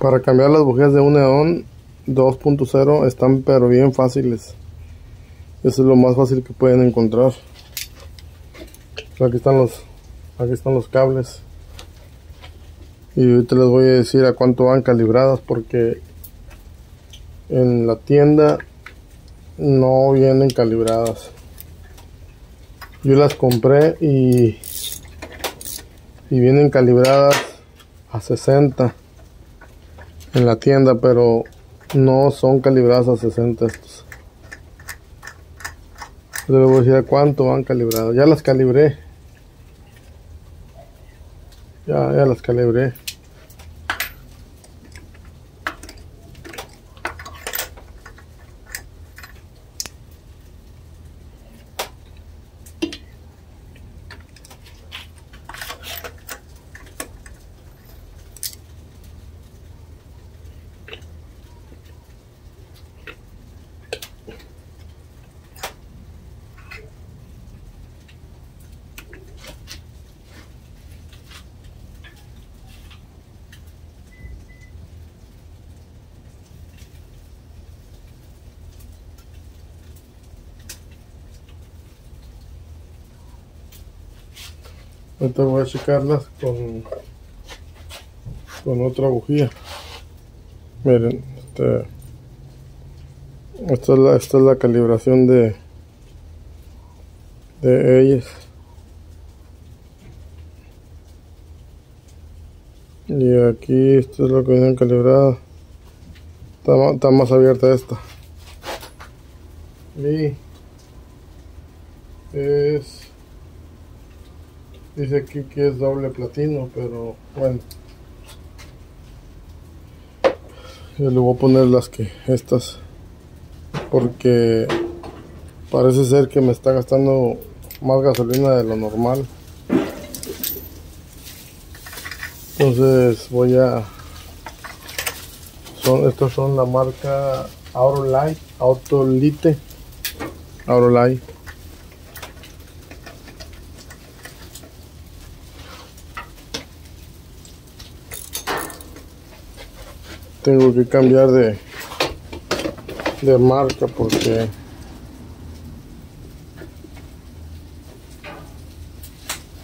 Para cambiar las bujías de un neón 2.0 están pero bien fáciles. Eso es lo más fácil que pueden encontrar. Aquí están los aquí están los cables. Y ahorita les voy a decir a cuánto van calibradas porque en la tienda no vienen calibradas. Yo las compré y y vienen calibradas a 60 en la tienda, pero no son calibradas a 60 estos. Decir a cuánto van calibradas. Ya las calibré. Ya, ya las calibré. Ahorita voy a checarlas con, con otra bujía. Miren, este, esta, es la, esta es la calibración de, de ellas. Y aquí esto es lo que vienen calibrada. Está, está más abierta esta. Y es Dice aquí que es doble platino, pero bueno. Yo le voy a poner las que estas porque parece ser que me está gastando más gasolina de lo normal. Entonces voy a son estos son la marca Aurolight, Autolite, Aurolight. Tengo que cambiar de de marca porque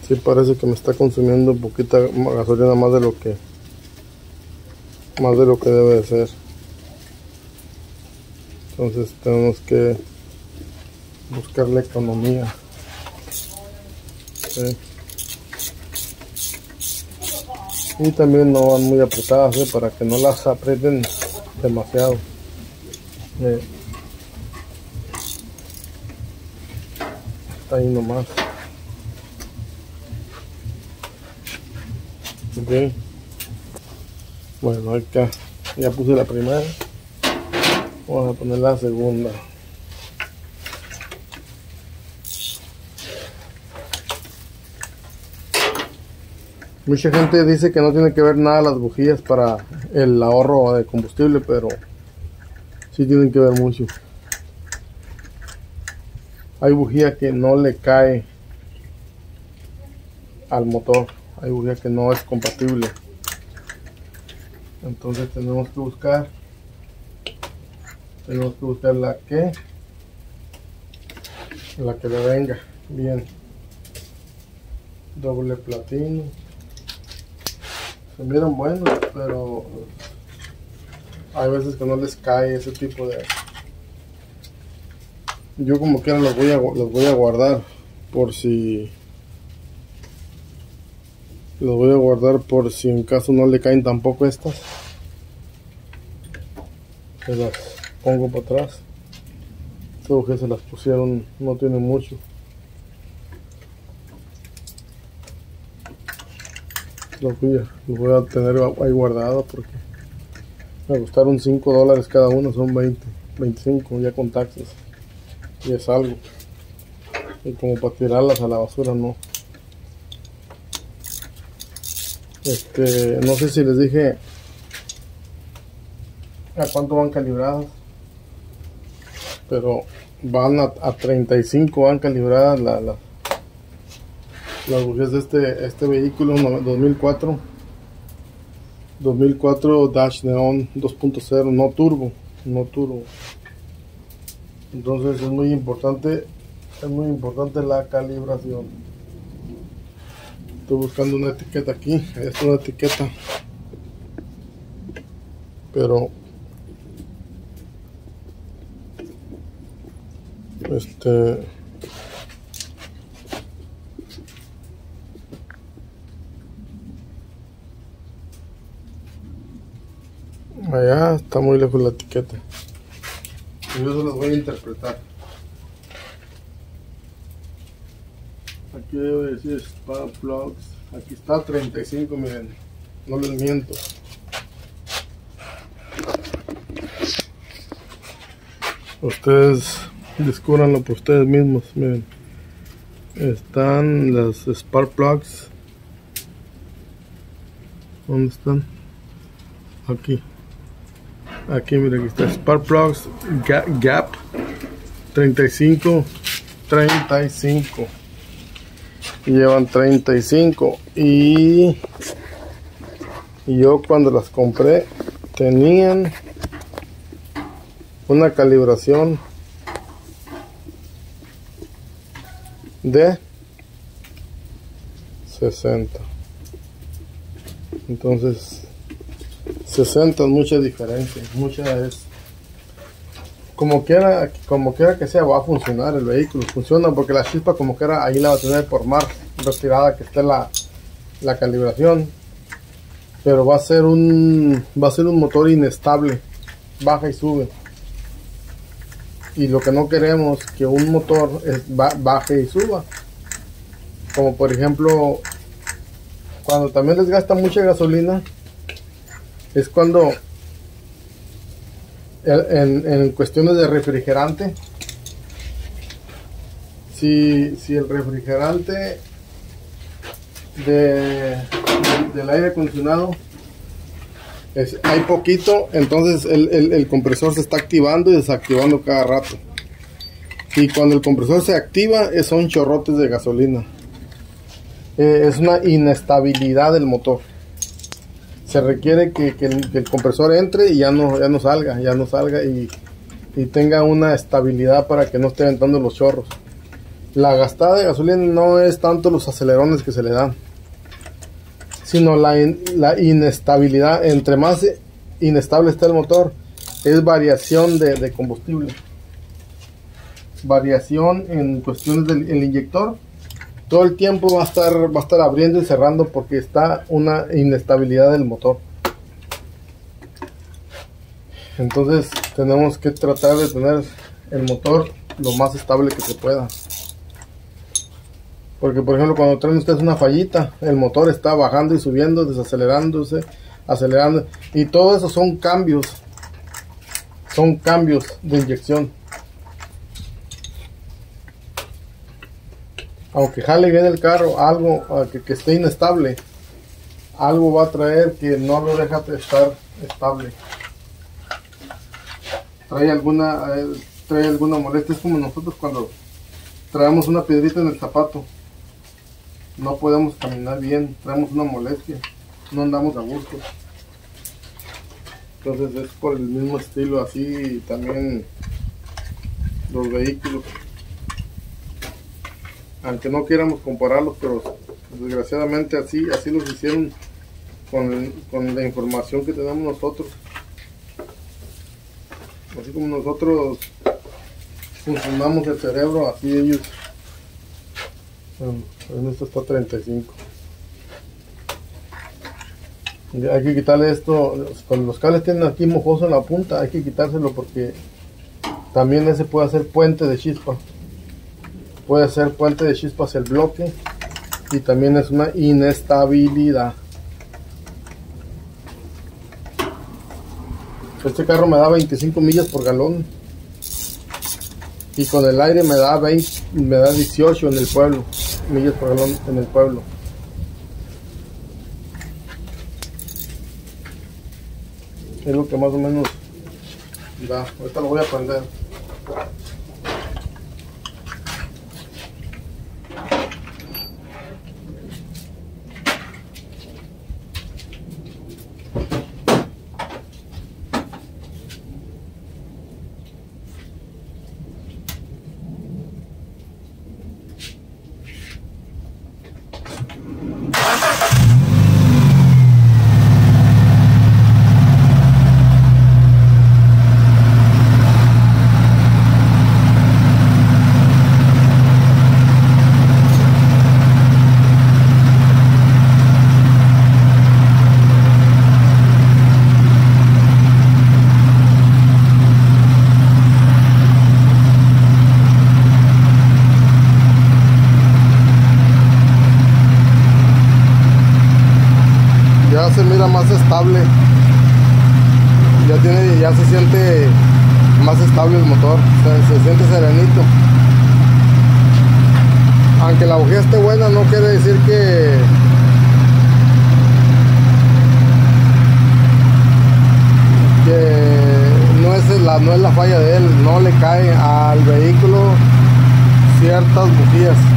sí parece que me está consumiendo un poquita gasolina más de lo que más de lo que debe de ser entonces tenemos que buscar la economía. Y también no van muy apretadas ¿eh? para que no las aprieten demasiado. Eh. está ahí nomás. Ok. Bueno acá ya puse la primera. Vamos a poner la segunda Mucha gente dice que no tiene que ver nada las bujías para el ahorro de combustible, pero sí tienen que ver mucho. Hay bujía que no le cae al motor, hay bujía que no es compatible. Entonces tenemos que buscar, tenemos que buscar la que, la que le venga bien. Doble platino se miran buenos, pero hay veces que no les cae ese tipo de... Yo como quiera los voy a, los voy a guardar por si... Los voy a guardar por si en caso no le caen tampoco estas. Se las pongo para atrás. Estas que se las pusieron no tiene mucho. Los voy, a, voy a tener ahí guardado porque me gustaron 5 dólares cada uno, son 20, 25 ya con taxes. Y es algo. Y como para tirarlas a la basura, no. Este, no sé si les dije a cuánto van calibradas. Pero van a, a 35 van calibradas las la, las bujías de este, este vehículo 2004 2004 Dash Neon 2.0 no turbo no turbo. Entonces es muy importante es muy importante la calibración. Estoy buscando una etiqueta aquí es una etiqueta. Pero este allá está muy lejos la etiqueta. Yo se los voy a interpretar. Aquí debe decir Spark Plugs aquí está 35 miren. No les miento. Ustedes descubranlo por ustedes mismos miren. Están las spark plugs ¿dónde están? aquí aquí miren aquí está. Spark plugs gap, 35 35 llevan 35 y, y yo cuando las compré tenían una calibración de 60 entonces 60 es mucha diferencia mucha es como quiera como quiera que sea va a funcionar el vehículo funciona porque la chispa como quiera ahí la va a tener por más retirada que esté la, la calibración pero va a ser un va a ser un motor inestable baja y sube. Y lo que no queremos que un motor baje y suba. Como por ejemplo cuando también les gasta mucha gasolina es cuando en, cuestiones de refrigerante si, si el refrigerante de, del aire acondicionado hay poquito, entonces el, compresor se está activando y desactivando cada rato. Y cuando el compresor se activa, son chorrotes de gasolina. Eh, es una inestabilidad del motor. Se requiere que, el, compresor entre y ya no, ya no salga, ya no salga y, tenga una estabilidad para que no esté aventando los chorros. La gastada de gasolina no es tanto los acelerones que se le dan sino la inestabilidad. Entre más inestable está el motor, es variación de, combustible. Variación en cuestiones del inyector. Todo el tiempo va a estar va a estar abriendo y cerrando porque está una inestabilidad del motor. Entonces tenemos que tratar de tener el motor lo más estable que se pueda. Porque, por ejemplo, cuando traen ustedes una fallita, el motor está bajando y subiendo, desacelerándose, acelerando. Y todo eso son cambios. Son cambios de inyección. Aunque jale bien el carro, algo ah, que, esté inestable, algo va a traer que no lo deja de estar estable. Trae alguna, eh, trae alguna molestia. Es como nosotros cuando traemos una piedrita en el zapato no podemos caminar bien, traemos una molestia, no andamos a gusto. Entonces es por el mismo estilo así también los vehículos. Aunque no quieramos compararlos, pero desgraciadamente así, así los hicieron con, con la información que tenemos nosotros. Así como nosotros funcionamos el cerebro, así ellos en esto está 35 hay que quitarle esto cuando los cables tienen aquí mojoso en la punta hay que quitárselo porque también ese puede hacer puente de chispa puede ser puente de chispa hacia el bloque y también es una inestabilidad este carro me da 25 millas por galón y con el aire me da 20 me da 18 en el pueblo millas por galón en el pueblo. Es lo que más o menos da. Ahorita lo voy a prender. ya se mira más estable. Ya tiene ya se siente más estable el motor se, siente serenito. Aunque la bujía esté buena no quiere decir que que no es la no es la falla de él no le cae al vehículo ciertas bujías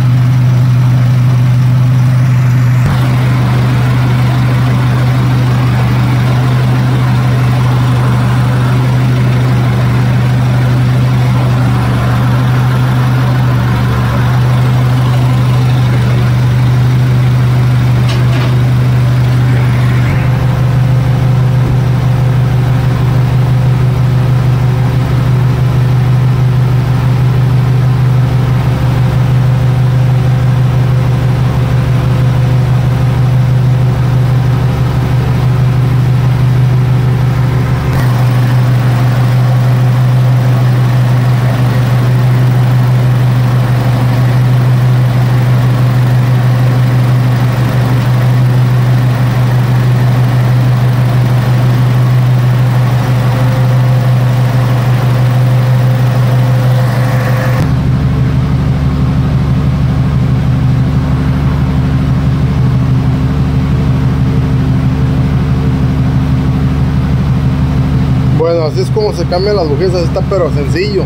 Bueno, así es como se cambian las bujías, así está pero sencillo,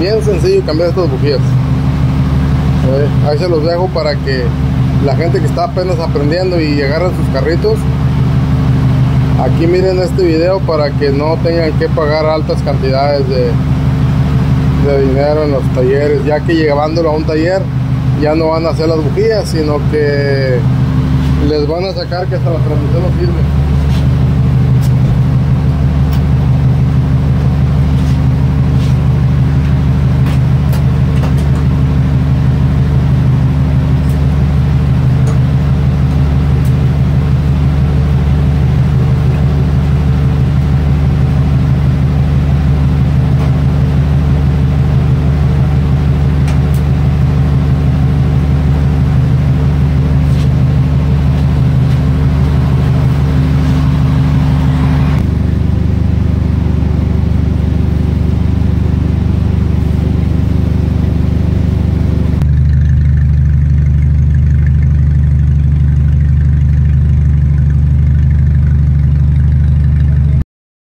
bien sencillo cambiar estas bujías. Eh, ahí se los dejo para que la gente que está apenas aprendiendo y agarran sus carritos, aquí miren este video para que no tengan que pagar altas cantidades de, de dinero en los talleres, ya que llevándolo a un taller ya no van a hacer las bujías, sino que les van a sacar que hasta la transmisión no sirve.